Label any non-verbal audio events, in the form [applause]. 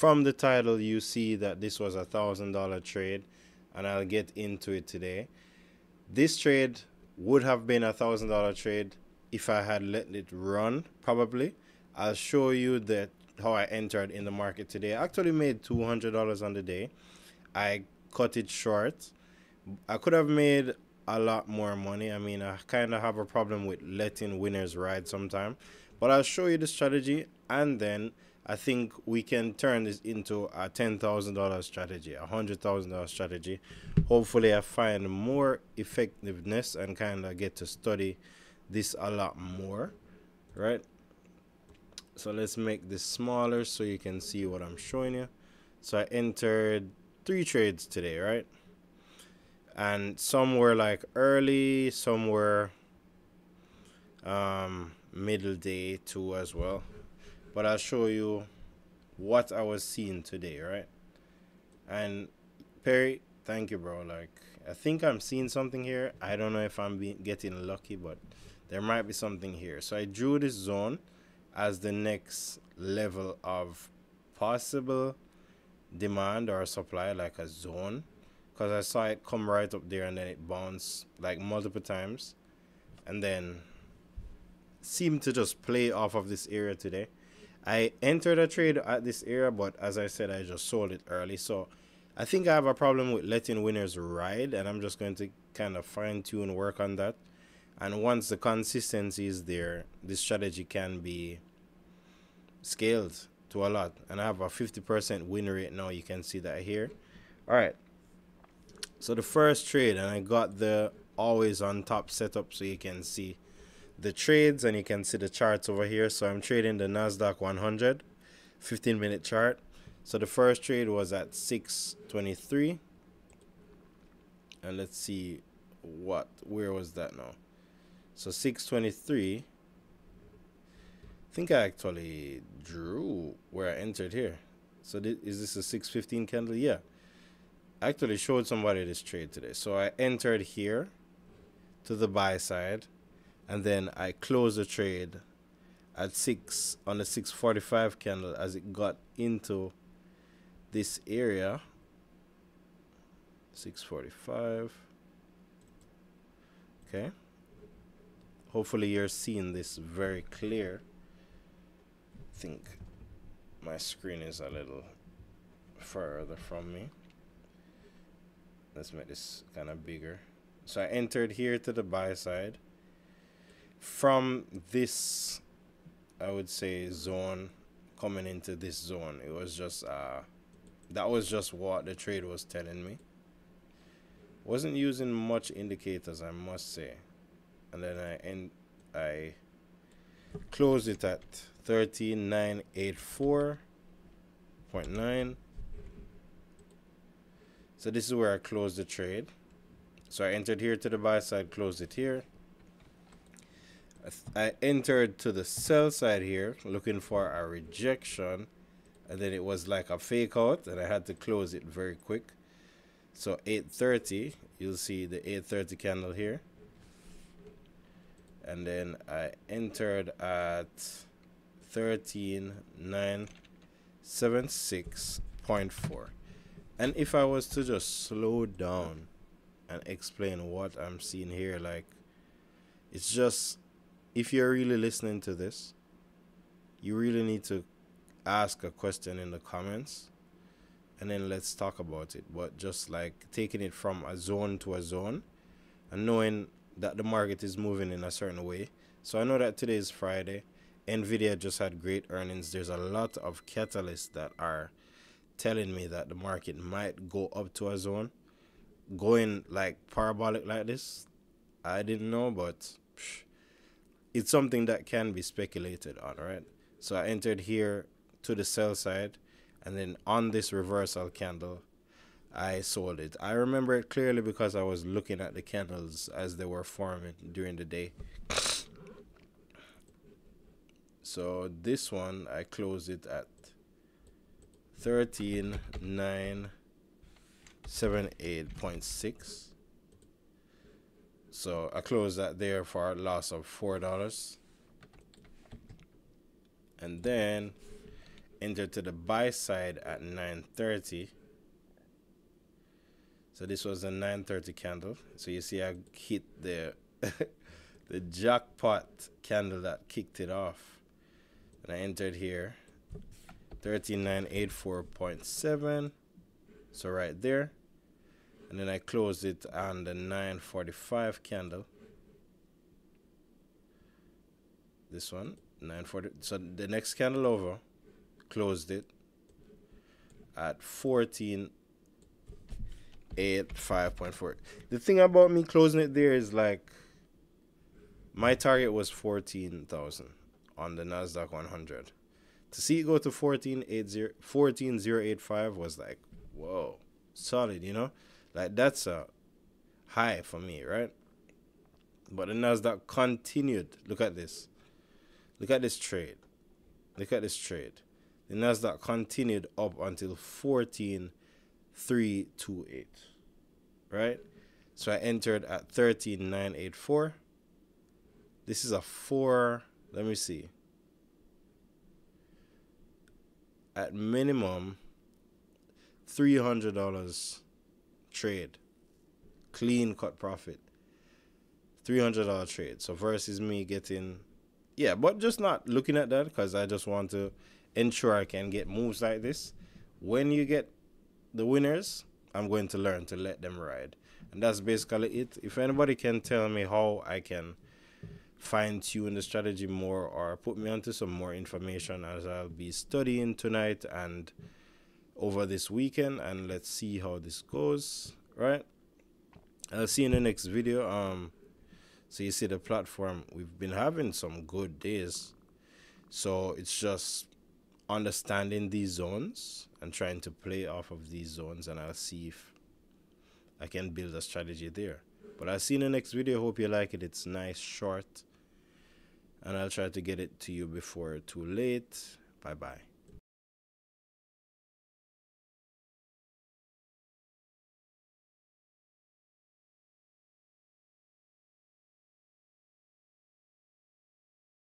from the title, you see that this was a thousand dollar trade, and I'll get into it today. This trade would have been a thousand dollar trade if I had let it run, probably. I'll show you that how I entered in the market today. I actually made two hundred dollars on the day. I cut it short. I could have made a lot more money. I mean, I kind of have a problem with letting winners ride sometime, but I'll show you the strategy and then I think we can turn this into a ten thousand dollar strategy, a hundred thousand dollar strategy. Hopefully, I find more effectiveness and kind of get to study this a lot more, right? So let's make this smaller so you can see what I'm showing you. So I entered three trades today, right? And some were like early, some were um, middle day too as well but I'll show you what I was seeing today, right? And Perry, thank you, bro. Like, I think I'm seeing something here. I don't know if I'm being, getting lucky, but there might be something here. So I drew this zone as the next level of possible demand or supply, like a zone, because I saw it come right up there and then it bounced like multiple times, and then seemed to just play off of this area today I entered a trade at this area, but as I said, I just sold it early. So I think I have a problem with letting winners ride, and I'm just going to kind of fine tune work on that. And once the consistency is there, this strategy can be scaled to a lot. And I have a 50% win rate now. You can see that here. All right. So the first trade, and I got the always on top setup so you can see the trades and you can see the charts over here. So I'm trading the Nasdaq 100 15 minute chart. So the first trade was at 623 and let's see what where was that now. So 623 I think I actually drew where I entered here. So th is this a 615 candle? Yeah. I actually showed somebody this trade today. So I entered here to the buy side and then I closed the trade at 6 on the 645 candle as it got into this area. 645 okay. Hopefully you're seeing this very clear. I think my screen is a little further from me. Let's make this kind of bigger. So I entered here to the buy side from this, I would say, zone coming into this zone, it was just uh, that was just what the trade was telling me. Wasn't using much indicators, I must say, and then I end I closed it at thirteen nine eight four point nine. So this is where I closed the trade. So I entered here to the buy side, closed it here. I entered to the sell side here looking for a rejection and then it was like a fake out and I had to close it very quick. So 830, you'll see the 830 candle here. And then I entered at 13976.4. And if I was to just slow down and explain what I'm seeing here like it's just if you're really listening to this, you really need to ask a question in the comments and then let's talk about it. But just like taking it from a zone to a zone and knowing that the market is moving in a certain way. So I know that today is Friday. Nvidia just had great earnings. There's a lot of catalysts that are telling me that the market might go up to a zone. Going like parabolic like this, I didn't know, but psh, it's something that can be speculated on, right? So I entered here to the sell side, and then on this reversal candle, I sold it. I remember it clearly because I was looking at the candles as they were forming during the day. So this one, I close it at 13,978.6. So I close that there for a loss of four dollars. And then entered to the buy side at 9.30 so this was a 9.30 candle. So you see i hit the [laughs] the jackpot candle that kicked it off. And i entered here 13984.7 so right there and then i closed it on the 945 candle. This one 940 so the next candle over closed it at 14 8 5.4 the thing about me closing it there is like my target was 14000 on the nasdaq 100 to see it go to 14080 14085 was like whoa solid you know like that's a high for me right but the nasdaq continued look at this look at this trade look at this trade the Nasdaq continued up until 14328. Right? So I entered at 13984. This is a 4, let me see. At minimum $300 trade. Clean cut profit. $300 trade. So versus me getting yeah, but just not looking at that because I just want to ensure I can get moves like this. When you get the winners, I'm going to learn to let them ride. And that's basically it. If anybody can tell me how I can fine tune the strategy more or put me onto some more information as I'll be studying tonight and over this weekend and let's see how this goes, right? I'll see you in the next video. Um so you see the platform we've been having some good days. So it's just understanding these zones and trying to play off of these zones and I'll see if I can build a strategy there. But I'll see you in the next video. Hope you like it. It's nice, short. And I'll try to get it to you before too late. Bye bye.